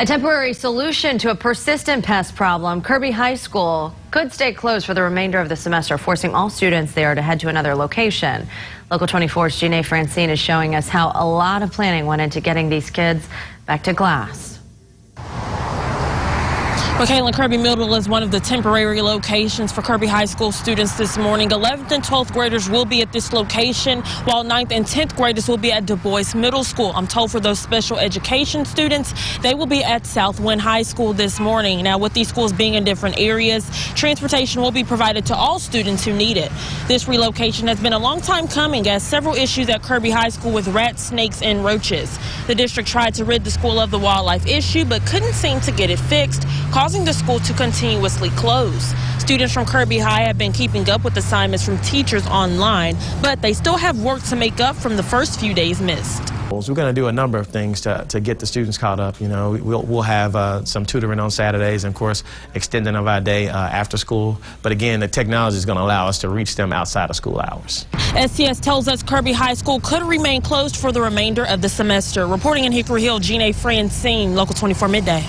A temporary solution to a persistent pest problem, Kirby High School could stay closed for the remainder of the semester, forcing all students there to head to another location. Local 24's Gina Francine is showing us how a lot of planning went into getting these kids back to class. McKaylen Kirby Middle is one of the temporary locations for Kirby High School students this morning. 11th and 12th graders will be at this location, while 9th and 10th graders will be at Du Bois Middle School. I'm told for those special education students, they will be at Southwind High School this morning. Now, with these schools being in different areas, transportation will be provided to all students who need it. This relocation has been a long time coming as several issues at Kirby High School with rats, snakes, and roaches. The district tried to rid the school of the wildlife issue, but couldn't seem to get it fixed, the school to continuously close. Students from Kirby High have been keeping up with assignments from teachers online, but they still have work to make up from the first few days missed. We're going to do a number of things to, to get the students caught up. You know, we'll, we'll have uh, some tutoring on Saturdays, and of course, extending of our day uh, after school. But again, the technology is going to allow us to reach them outside of school hours. SCS tells us Kirby High School could remain closed for the remainder of the semester. Reporting in Hickory Hill, Gina Francine, Local 24 Midday.